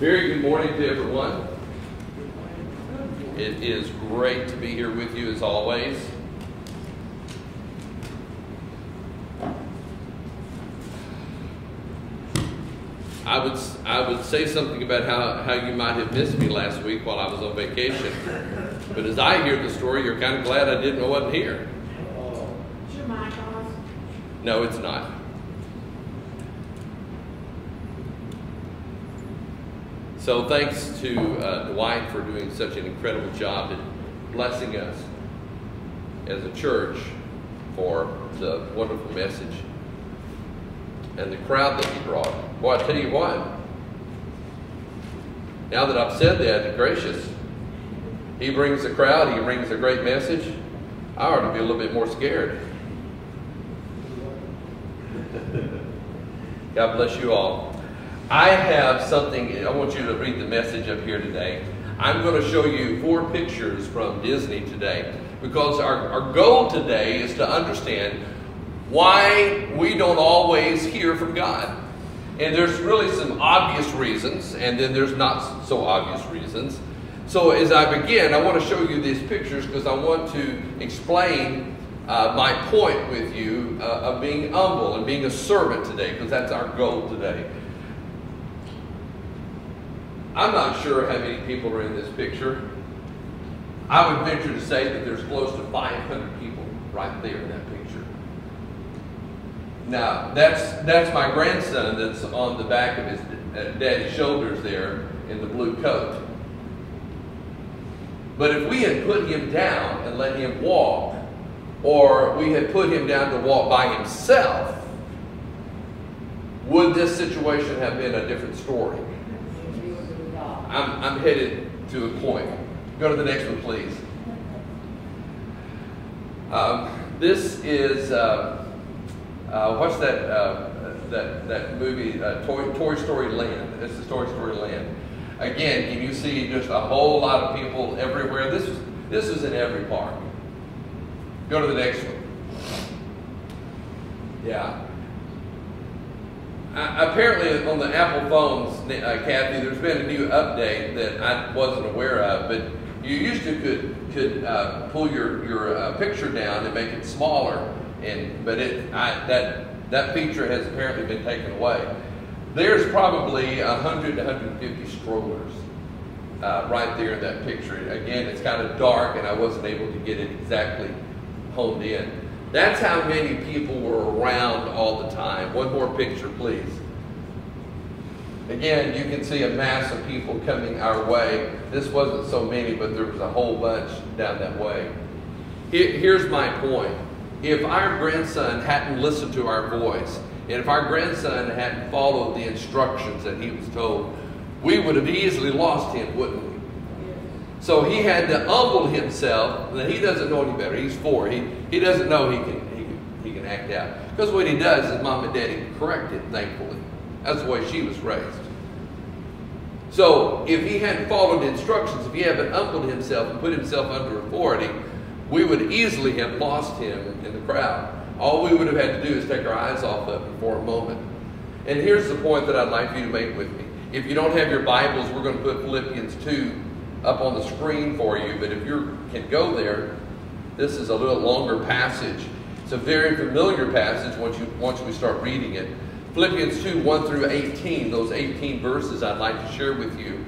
Very good morning to everyone. It is great to be here with you as always. I would I would say something about how, how you might have missed me last week while I was on vacation. But as I hear the story, you're kind of glad I didn't I wasn't here. Is your mic off? No, it's not. So thanks to uh, Dwight for doing such an incredible job in blessing us as a church for the wonderful message and the crowd that he brought. Boy, I tell you what, now that I've said that, gracious, he brings a crowd, he brings a great message. I ought to be a little bit more scared. God bless you all. I have something, I want you to read the message up here today. I'm going to show you four pictures from Disney today because our, our goal today is to understand why we don't always hear from God. And there's really some obvious reasons, and then there's not so obvious reasons. So as I begin, I want to show you these pictures because I want to explain uh, my point with you uh, of being humble and being a servant today because that's our goal today. I'm not sure how many people are in this picture. I would venture to say that there's close to 500 people right there in that picture. Now, that's, that's my grandson that's on the back of his uh, daddy's shoulders there in the blue coat. But if we had put him down and let him walk, or we had put him down to walk by himself, would this situation have been a different story? I'm, I'm headed to a point. Go to the next one, please. Um, this is, uh, uh, what's that, uh, that, that movie, uh, Toy, Toy Story Land. It's the Toy Story Land. Again, can you see just a whole lot of people everywhere? This is, this is in every park. Go to the next one. Yeah. Apparently, on the Apple phones, uh, Kathy, there's been a new update that I wasn't aware of, but you used to could could uh, pull your your uh, picture down and make it smaller, and but it I, that that feature has apparently been taken away. There's probably 100 to 150 strollers uh, right there in that picture. Again, it's kind of dark, and I wasn't able to get it exactly honed in. That's how many people were around all the time. One more picture, please. Again, you can see a mass of people coming our way. This wasn't so many, but there was a whole bunch down that way. Here's my point. If our grandson hadn't listened to our voice, and if our grandson hadn't followed the instructions that he was told, we would have easily lost him, wouldn't we? So he had to humble himself. That he doesn't know any better. He's four. He, he doesn't know he can, he can he can act out. Because what he does is mom and daddy correct him, thankfully. That's the way she was raised. So if he hadn't followed instructions, if he hadn't humbled himself and put himself under authority, we would easily have lost him in the crowd. All we would have had to do is take our eyes off of him for a moment. And here's the point that I'd like you to make with me. If you don't have your Bibles, we're going to put Philippians 2 up on the screen for you, but if you can go there, this is a little longer passage. It's a very familiar passage once, you, once we start reading it. Philippians 2, 1 through 18, those 18 verses I'd like to share with you.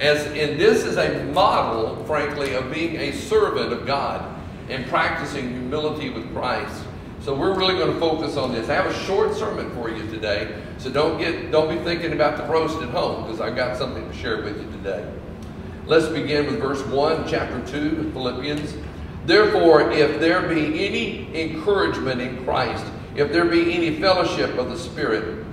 As, and this is a model, frankly, of being a servant of God and practicing humility with Christ. So we're really going to focus on this. I have a short sermon for you today, so don't get don't be thinking about the roast at home because I've got something to share with you today. Let's begin with verse 1, chapter 2 of Philippians. Therefore, if there be any encouragement in Christ, if there be any fellowship of the Spirit,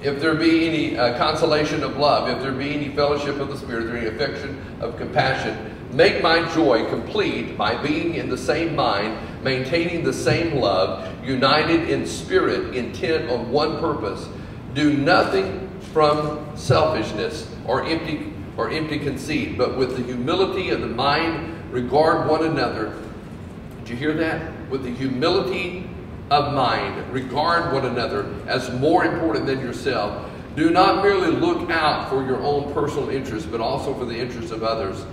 if there be any uh, consolation of love, if there be any fellowship of the Spirit, there any affection of compassion, make my joy complete by being in the same mind, maintaining the same love, united in spirit, intent on one purpose. Do nothing from selfishness or empty or empty conceit, but with the humility of the mind regard one another. Did you hear that? With the humility of mind, regard one another as more important than yourself. Do not merely look out for your own personal interests, but also for the interests of others.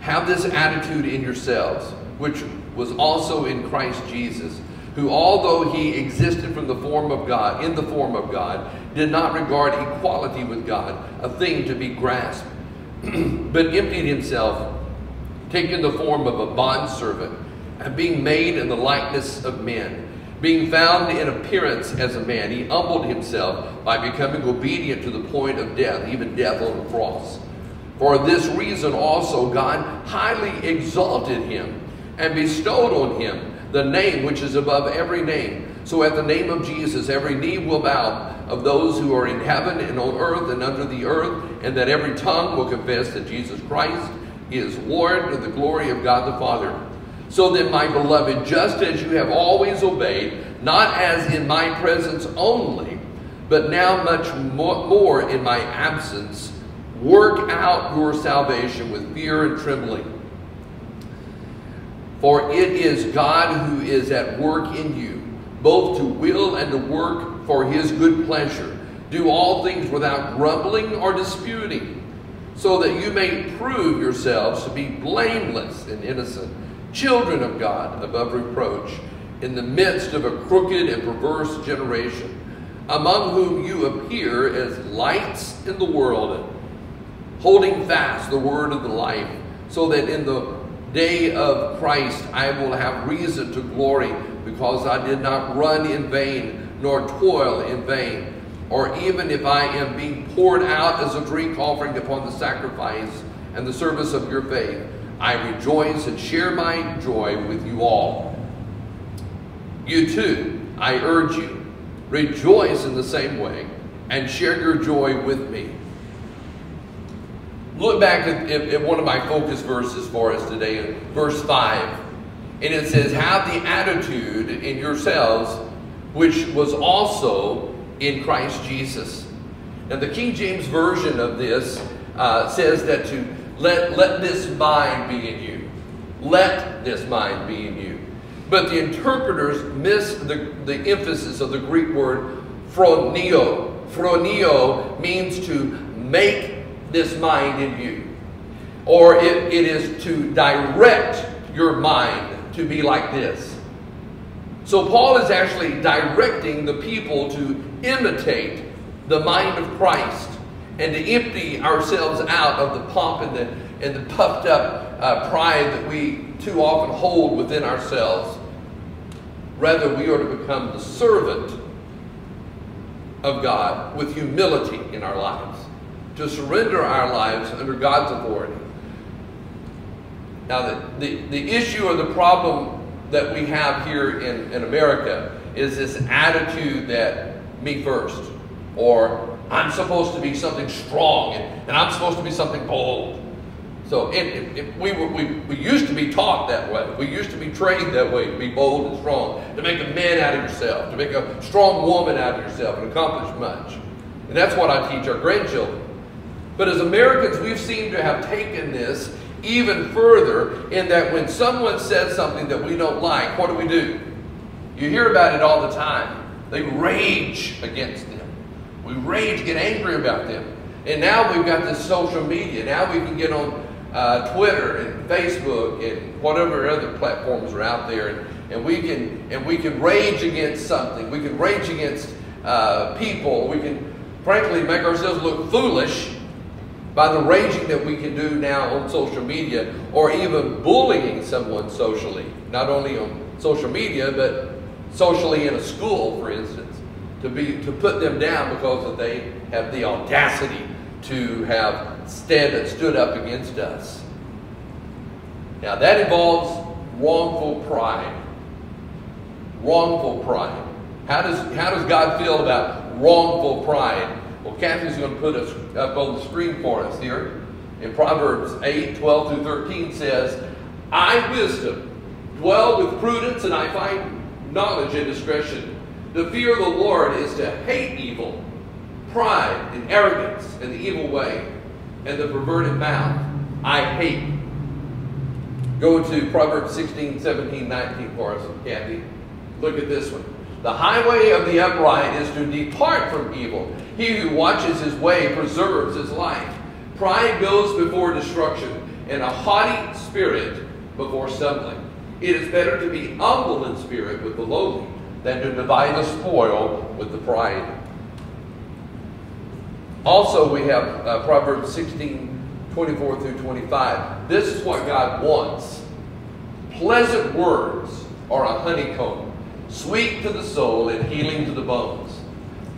Have this attitude in yourselves, which was also in Christ Jesus, who, although he existed from the form of God, in the form of God, did not regard equality with God a thing to be grasped, but emptied himself, taking the form of a bondservant, and being made in the likeness of men. Being found in appearance as a man, he humbled himself by becoming obedient to the point of death, even death on the cross. For this reason also God highly exalted him and bestowed on him the name which is above every name. So at the name of Jesus, every knee will bow of those who are in heaven and on earth and under the earth, and that every tongue will confess that Jesus Christ is Lord to the glory of God the Father. So then, my beloved, just as you have always obeyed, not as in my presence only, but now much more in my absence, work out your salvation with fear and trembling. For it is God who is at work in you, both to will and to work for his good pleasure. Do all things without grumbling or disputing, so that you may prove yourselves to be blameless and innocent children of God above reproach, in the midst of a crooked and perverse generation, among whom you appear as lights in the world, holding fast the word of the life, so that in the day of Christ I will have reason to glory, because I did not run in vain, nor toil in vain. Or even if I am being poured out as a drink offering upon the sacrifice and the service of your faith, I rejoice and share my joy with you all. You too, I urge you, rejoice in the same way and share your joy with me. Look back at, at, one of my focus verses for us today, verse 5. And it says, Have the attitude in yourselves which was also in Christ Jesus. Now, the King James Version of this uh, says that to let, let this mind be in you. Let this mind be in you. But the interpreters miss the, the emphasis of the Greek word phroneo. Phroneo means to make this mind in you. Or it, it is to direct your mind to be like this. So Paul is actually directing the people to imitate the mind of Christ and to empty ourselves out of the pomp and the, and the puffed up uh, pride that we too often hold within ourselves. Rather, we are to become the servant of God with humility in our lives, to surrender our lives under God's authority. Now, the, the, the issue or the problem that we have here in, in America is this attitude that me first, or I'm supposed to be something strong and, and I'm supposed to be something bold. So it, it, it, we, were, we, we used to be taught that way. We used to be trained that way to be bold and strong, to make a man out of yourself, to make a strong woman out of yourself and accomplish much. And that's what I teach our grandchildren. But as Americans, we've seemed to have taken this even further in that when someone says something that we don't like, what do we do? You hear about it all the time. They rage against them. We rage, get angry about them. And now we've got this social media. Now we can get on uh, Twitter and Facebook and whatever other platforms are out there, and, and we can and we can rage against something. We can rage against uh, people. We can, frankly, make ourselves look foolish by the raging that we can do now on social media, or even bullying someone socially, not only on social media, but socially in a school, for instance to be to put them down because they have the audacity to have stand, stood up against us. Now that involves wrongful pride. Wrongful pride. How does how does God feel about wrongful pride? Well, Kathy's going to put us up on the screen for us here. In Proverbs 8, 12 through 13 says, I wisdom dwell with prudence, and I find knowledge and discretion. The fear of the Lord is to hate evil, pride and arrogance and the evil way, and the perverted mouth. I hate. Go to Proverbs 16, 17, 19 for us, Kathy. Look at this one. The highway of the upright is to depart from evil. He who watches his way preserves his life. Pride goes before destruction, and a haughty spirit before stumbling. It is better to be humble in spirit with the lowly than to divide the spoil with the pride. Also, we have uh, Proverbs 16 24 through 25. This is what God wants. Pleasant words are a honeycomb, sweet to the soul and healing to the bones.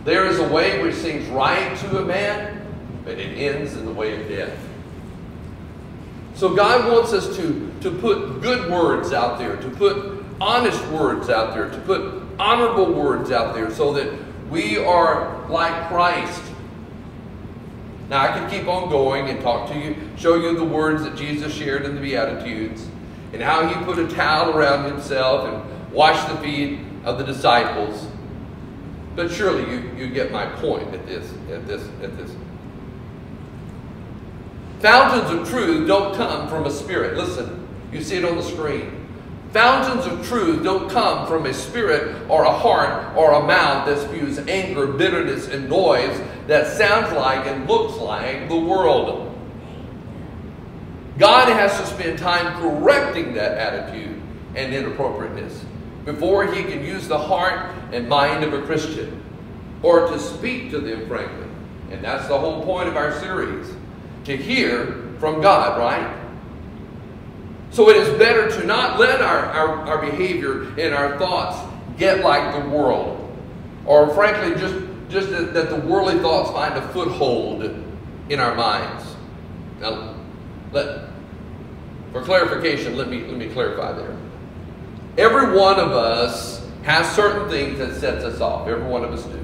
There is a way which seems right to a man, but it ends in the way of death. So God wants us to, to put good words out there, to put honest words out there, to put honorable words out there so that we are like Christ. Now, I could keep on going and talk to you, show you the words that Jesus shared in the Beatitudes, and how he put a towel around himself and washed the feet of the disciples. But surely you, you get my point at this, at this, at this. Fountains of truth don't come from a spirit. Listen, you see it on the screen. Fountains of truth don't come from a spirit or a heart or a mouth that spews anger, bitterness, and noise that sounds like and looks like the world. God has to spend time correcting that attitude and inappropriateness before he can use the heart and mind of a Christian or to speak to them frankly. And that's the whole point of our series to hear from God, right? So it is better to not let our, our, our behavior and our thoughts get like the world. Or frankly, just, just that, that the worldly thoughts find a foothold in our minds. Now, let, for clarification, let me, let me clarify there. Every one of us has certain things that sets us off. Every one of us do.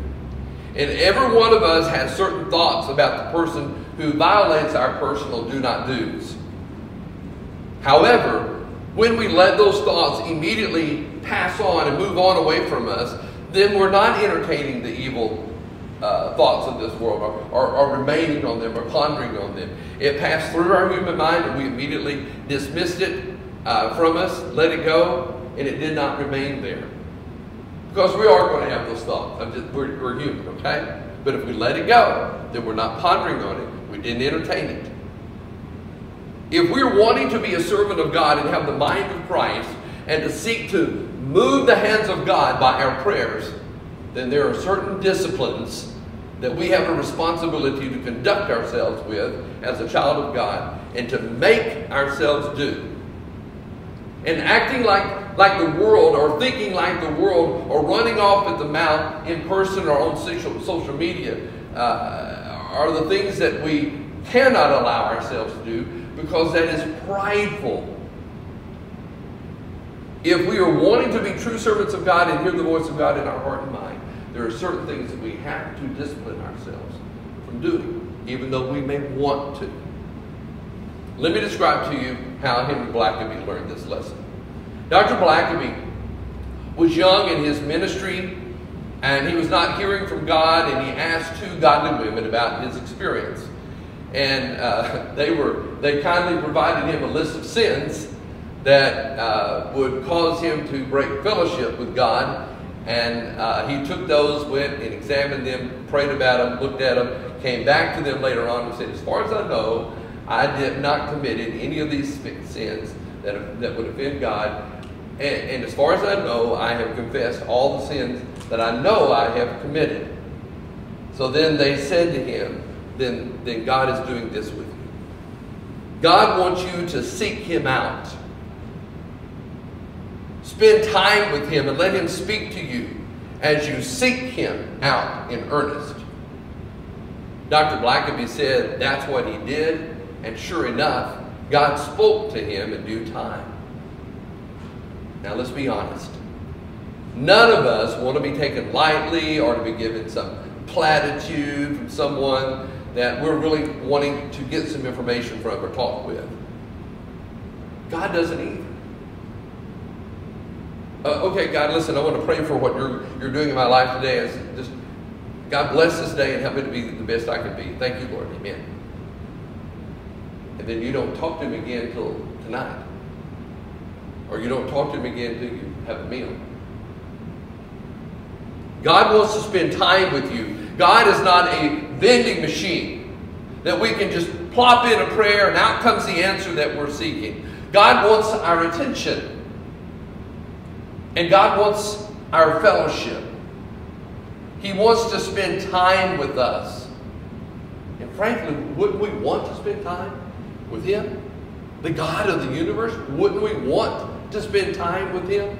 And every one of us has certain thoughts about the person who violates our personal do not do's. However, when we let those thoughts immediately pass on and move on away from us, then we're not entertaining the evil uh, thoughts of this world or, or, or, remaining on them or pondering on them. It passed through our human mind and we immediately dismissed it uh, from us, let it go, and it did not remain there. Because we are going to have those thoughts. Just, we're, we're human, okay? But if we let it go, then we're not pondering on it. We didn't entertain it. If we're wanting to be a servant of God and have the mind of Christ and to seek to move the hands of God by our prayers, then there are certain disciplines that we have a responsibility to conduct ourselves with as a child of God and to make ourselves do. And acting like, like the world or thinking like the world or running off at the mouth in person or on social, social media uh, are the things that we cannot allow ourselves to do because that is prideful. If we are wanting to be true servants of God and hear the voice of God in our heart and mind, there are certain things that we have to discipline ourselves from doing, even though we may want to. Let me describe to you how Henry Blackaby learned this lesson. Dr. Blackaby was young in his ministry, and he was not hearing from God, and he asked two godly women about his experience and uh, they were they kindly provided him a list of sins that uh, would cause him to break fellowship with God. And uh, he took those, went and examined them, prayed about them, looked at them, came back to them later on and said, as far as I know, I did not committed any of these sins that, that would offend God. And, and as far as I know, I have confessed all the sins that I know I have committed. So then they said to him, then, then God is doing this with you. God wants you to seek Him out. Spend time with Him and let Him speak to you as you seek Him out in earnest. Dr. Blackaby said that's what he did, and sure enough, God spoke to him in due time. Now let's be honest. None of us want to be taken lightly or to be given some platitude from someone that we're really wanting to get some information from or talk with. God doesn't either. Uh, okay, God, listen, I want to pray for what you're, you're doing in my life today. Just God bless this day and help me to be the best I can be. Thank you, Lord. Amen. And then you don't talk to him again until tonight. Or you don't talk to him again until you have a meal. God wants to spend time with you. God is not a vending machine that we can just plop in a prayer and out comes the answer that we're seeking. God wants our attention. And God wants our fellowship. He wants to spend time with us. And frankly, wouldn't we want to spend time with Him? The God of the universe? Wouldn't we want to spend time with Him?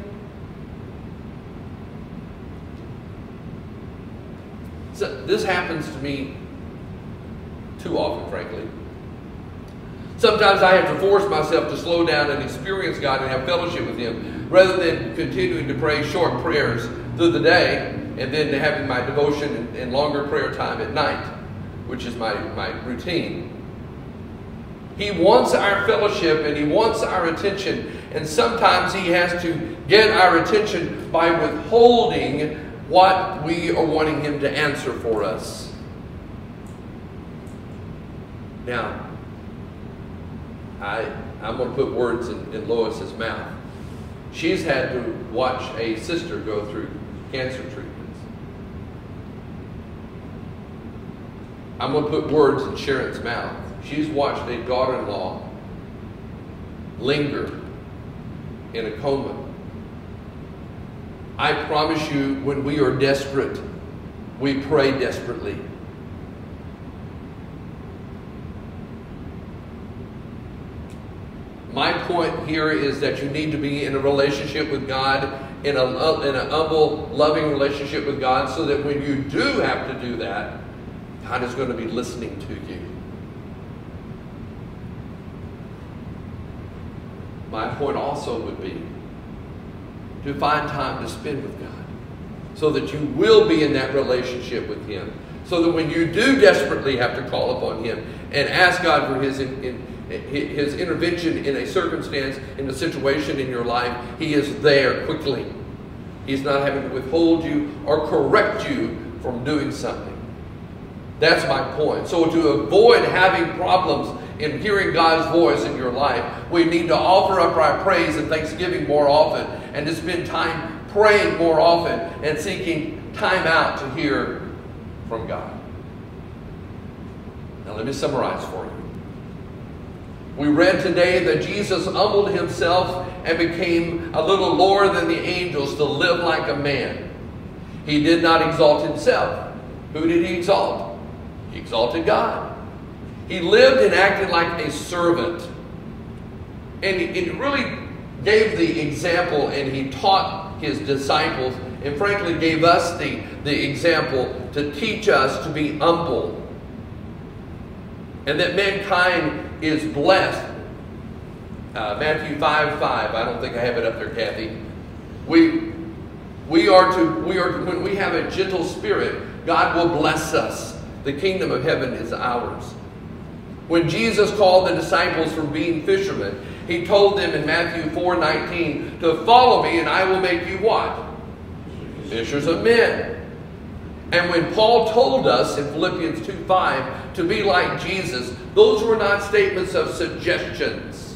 So this happens to me too often, frankly. Sometimes I have to force myself to slow down and experience God and have fellowship with Him rather than continuing to pray short prayers through the day and then having my devotion and, longer prayer time at night, which is my, my routine. He wants our fellowship and He wants our attention, and sometimes He has to get our attention by withholding what we are wanting Him to answer for us. Now, I, I'm going to put words in, in Lois's mouth. She's had to watch a sister go through cancer treatments. I'm going to put words in Sharon's mouth. She's watched a daughter in law linger in a coma. I promise you, when we are desperate, we pray desperately. My point here is that you need to be in a relationship with God, in a, in a humble, loving relationship with God, so that when you do have to do that, God is going to be listening to you. My point also would be to find time to spend with God so that you will be in that relationship with Him. So that when you do desperately have to call upon Him and ask God for His in, in, his intervention in a circumstance, in a situation in your life, he is there quickly. He's not having to withhold you or correct you from doing something. That's my point. So, to avoid having problems in hearing God's voice in your life, we need to offer up our praise and thanksgiving more often and to spend time praying more often and seeking time out to hear from God. Now, let me summarize for you. We read today that Jesus humbled himself and became a little lower than the angels to live like a man. He did not exalt himself. Who did he exalt? He exalted God. He lived and acted like a servant. And he really gave the example and he taught his disciples and frankly gave us the, the example to teach us to be humble. And that mankind is blessed. Uh, Matthew 5 5. I don't think I have it up there, Kathy. We, we are to, we are, when we have a gentle spirit, God will bless us. The kingdom of heaven is ours. When Jesus called the disciples from being fishermen, he told them in Matthew 4 19 to follow me and I will make you what? Fishers of men. And when Paul told us in Philippians 2 5 to be like Jesus, those were not statements of suggestions.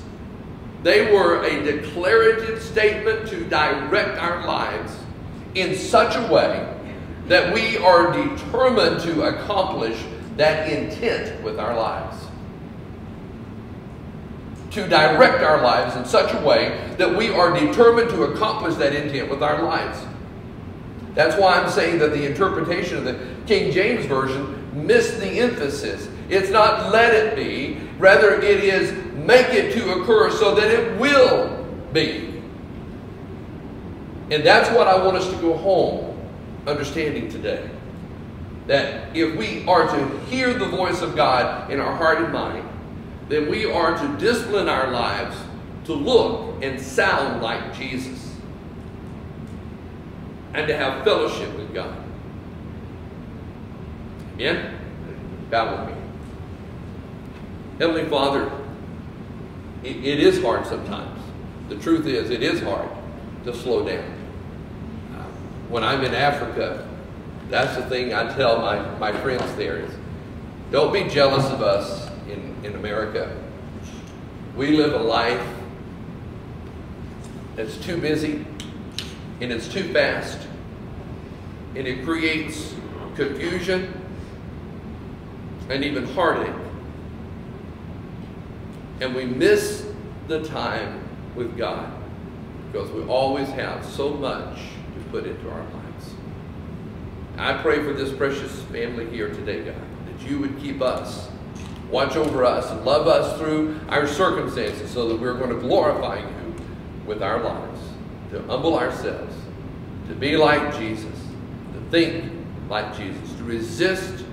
They were a declarative statement to direct our lives in such a way that we are determined to accomplish that intent with our lives. To direct our lives in such a way that we are determined to accomplish that intent with our lives. That's why I'm saying that the interpretation of the King James Version missed the emphasis. It's not let it be, rather, it is make it to occur so that it will be. And that's what I want us to go home understanding today. That if we are to hear the voice of God in our heart and mind, then we are to discipline our lives to look and sound like Jesus and to have fellowship with God. Amen? Bow with me. Heavenly Father, it, it is hard sometimes. The truth is, it is hard to slow down. When I'm in Africa, that's the thing I tell my, my friends there is, don't be jealous of us in, America. We live a life that's too busy and it's too fast. and it creates confusion and even heartache. And we miss the time with God because we always have so much to put into our lives. I pray for this precious family here today, God, that you would keep us, watch over us, and love us through our circumstances so that we're going to glorify you with our lives, to humble ourselves, to be like Jesus, to think like Jesus, to resist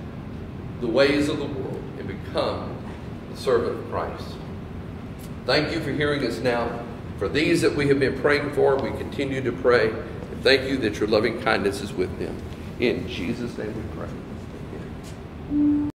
the ways of the world and become the servant of Christ. Thank you for hearing us now. For these that we have been praying for, we continue to pray. And thank you that your loving kindness is with them. In Jesus' name we pray.